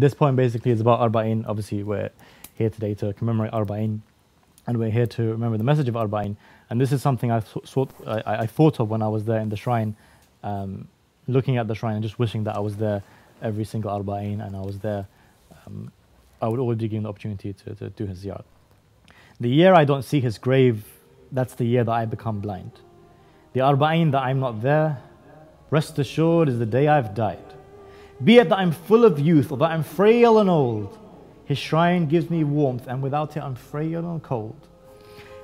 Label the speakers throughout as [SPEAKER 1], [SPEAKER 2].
[SPEAKER 1] this poem basically is about Arba'in. Obviously, we're here today to commemorate Arba'in, and we're here to remember the message of Arba'in. And this is something I, thought, I, I thought of when I was there in the shrine, um, looking at the shrine and just wishing that I was there every single Arba'in and I was there. Um, I would always be given the opportunity to, to do his ziyarah. The year I don't see his grave, that's the year that I become blind. The Arba'in that I'm not there, rest assured is the day I've died. Be it that I'm full of youth or that I'm frail and old, his shrine gives me warmth and without it I'm frail and cold.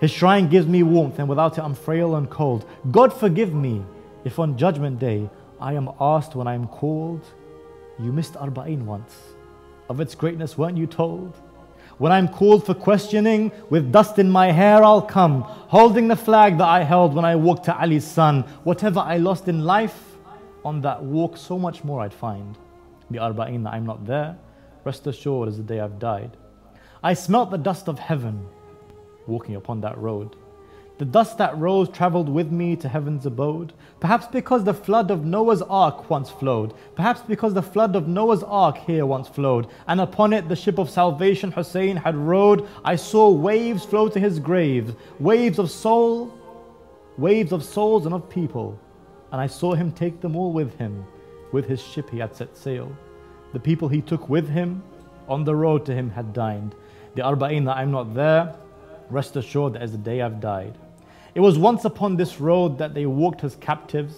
[SPEAKER 1] His shrine gives me warmth and without it I'm frail and cold. God forgive me if on judgment day I am asked when I am called, you missed Arba'in once. Of its greatness weren't you told? When I'm called for questioning, with dust in my hair I'll come, holding the flag that I held when I walked to Ali's son. Whatever I lost in life, on that walk so much more I'd find. The Arba'in that I'm not there, rest assured is the day I've died. I smelt the dust of heaven walking upon that road. The dust that rose traveled with me to heaven's abode. Perhaps because the flood of Noah's ark once flowed. Perhaps because the flood of Noah's ark here once flowed. And upon it the ship of salvation Hussein had rowed. I saw waves flow to his grave. Waves of soul, waves of souls and of people. And I saw him take them all with him. With his ship he had set sail. The people he took with him on the road to him had dined. The Arba'in that I'm not there, rest assured that is the day I've died. It was once upon this road that they walked as captives,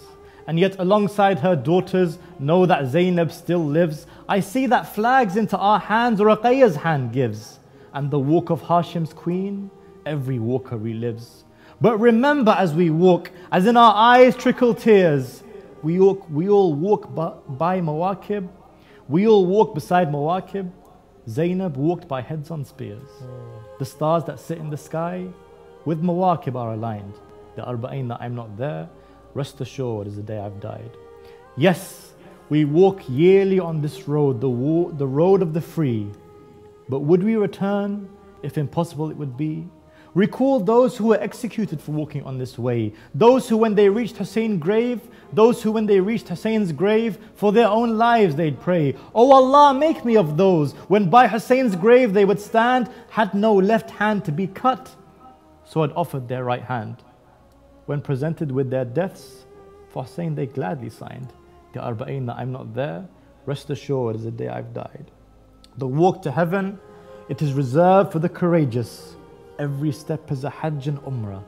[SPEAKER 1] and yet alongside her daughters know that Zainab still lives. I see that flags into our hands Ruqayya's hand gives, and the walk of Hashim's queen, every walker relives. But remember as we walk, as in our eyes trickle tears, we all, we all walk by, by Mawakib, we all walk beside Mawakib. Zainab walked by heads on spears. Hmm. The stars that sit in the sky with Mawakib are aligned. The Arba'in that I'm not there, rest assured is the day I've died. Yes, we walk yearly on this road, the, wo- the road of the free. But would we return, if impossible it would be? Recall those who were executed for walking on this way. Those who, when they reached Hussein's grave, those who, when they reached Hussein's grave, for their own lives they'd pray. Oh Allah, make me of those when by Hussein's grave they would stand, had no left hand to be cut, so had offered their right hand. When presented with their deaths, for Hussein they gladly signed. The Arba'in that I'm not there, rest assured is the day I've died. The walk to heaven, it is reserved for the courageous. Every step is a Hajj and Umrah.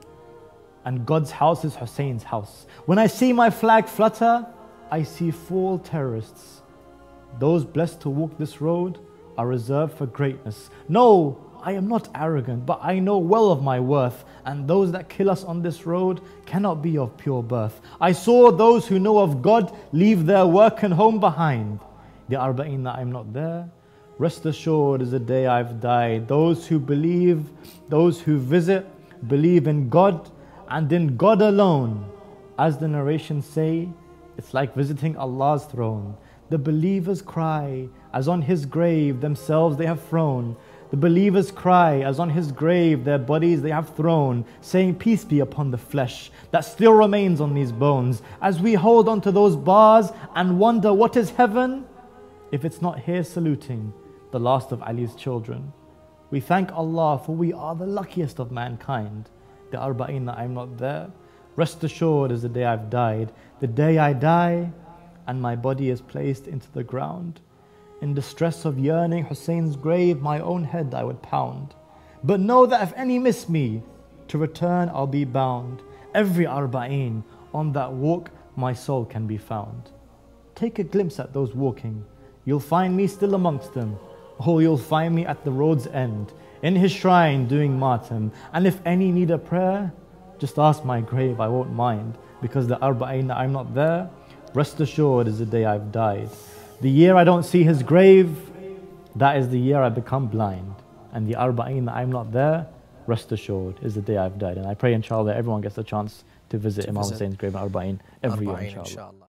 [SPEAKER 1] And God's house is Hussein's house. When I see my flag flutter, I see fall terrorists. Those blessed to walk this road are reserved for greatness. No, I am not arrogant, but I know well of my worth, and those that kill us on this road cannot be of pure birth. I saw those who know of God leave their work and home behind. The Arba'in that I'm not there, Rest assured is the day I've died. Those who believe, those who visit, believe in God and in God alone. As the narrations say, it's like visiting Allah's throne. The believers cry as on His grave themselves they have thrown. The believers cry as on His grave their bodies they have thrown, saying, Peace be upon the flesh that still remains on these bones. As we hold on to those bars and wonder what is heaven, if it's not here saluting the last of Ali's children. We thank Allah for we are the luckiest of mankind. The Arba'in that I'm not there. Rest assured is the day I've died. The day I die and my body is placed into the ground. In distress of yearning Hussein's grave, my own head I would pound. But know that if any miss me, to return I'll be bound. Every Arba'in, on that walk my soul can be found. Take a glimpse at those walking. You'll find me still amongst them. Oh, you'll find me at the road's end, in his shrine doing martyrdom. And if any need a prayer, just ask my grave, I won't mind. Because the Arba'in, that I'm not there, rest assured is the day I've died. The year I don't see his grave, that is the year I become blind. And the Arba'in, that I'm not there, rest assured is the day I've died. And I pray inshallah everyone gets a chance to visit to Imam Hussein's grave in Arba'in every Arba'in, year inshallah. inshallah.